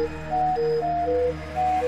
Música